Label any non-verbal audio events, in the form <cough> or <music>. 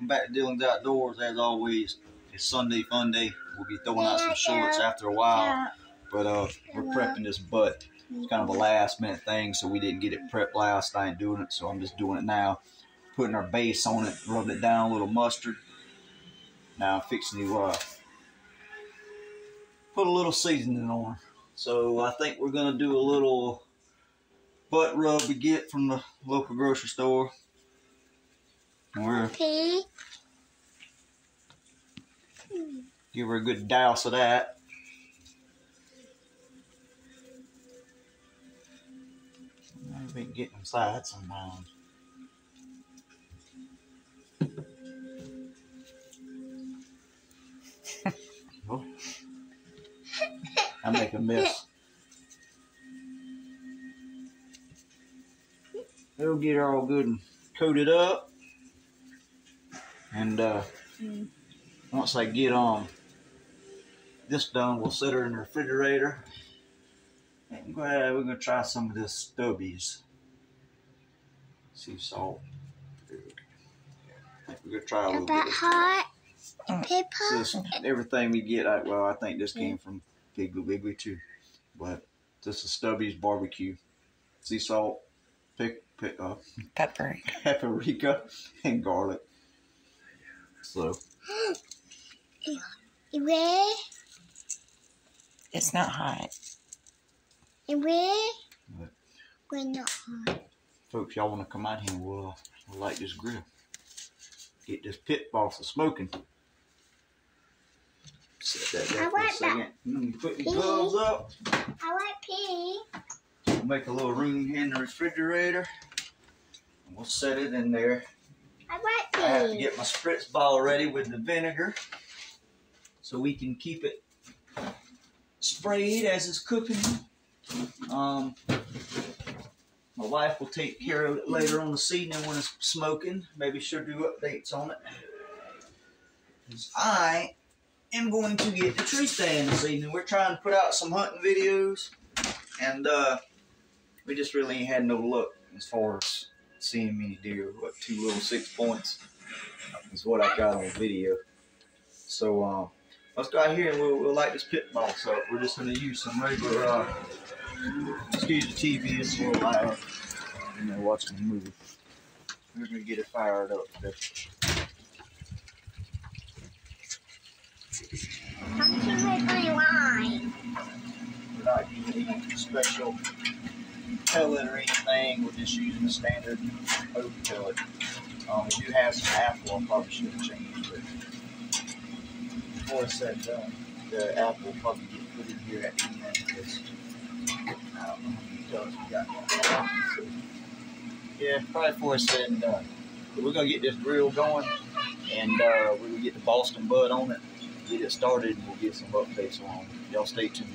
welcome back to Dilling's Outdoors. As always, it's Sunday fun day. We'll be throwing out some shorts after a while, but uh, we're prepping this butt. It's kind of a last minute thing, so we didn't get it prepped last night doing it, so I'm just doing it now. Putting our base on it, rubbing it down, a little mustard. Now I'm fixing to uh, put a little seasoning on. So I think we're gonna do a little butt rub we get from the local grocery store. We're Okay. give her a good douse of that. I've been getting inside sometimes. Oh. <laughs> I make a mess. It'll get her all good and coated up. And uh, once I get um this done, we'll set her in the refrigerator. And go ahead, we're gonna try some of this Stubbies sea salt. I think we're gonna try a little bit. hot pepper. This, everything we get, I, well, I think this came from Piggly Wiggly too, but this is Stubby's barbecue, sea salt, pick, pick, uh, Pepper. <laughs> paprika, and garlic. So <gasps> Where? It's not hot. Where? What? We're not hot. folks, y'all want to come out here and we'll, uh, we'll light this grill. Get this pit boss of smoking. Set that I there for a want second. Mm, put your gloves up. I like pee. We'll make a little room here in the refrigerator. And we'll set it in there. I like I have to get my spritz bottle ready with the vinegar so we can keep it sprayed as it's cooking. Um, my wife will take care of it later on this evening when it's smoking. Maybe she'll do updates on it. I am going to get the tree stand this evening. We're trying to put out some hunting videos, and uh, we just really ain't had no luck as far as seeing many deer. What two little six points is what I got on video. So um, let's go out here and we'll, we'll light this pit boss up. We're just gonna use some regular. Uh, excuse the TV, it's a little loud. You know, watching the movie. We're gonna get it fired up. today. Too late my line. We're not using any special pellet or anything. We're just using the standard oak pellet. Um, we do have some apple. I probably should have changed, but before it's said done, the apple probably get put in here at the end because I don't know how many we got. So, yeah, probably before it's said and done. But we're gonna get this grill going, and uh, we're gonna get the Boston Butt on it, get it started, and we'll get some updates on. Y'all stay tuned.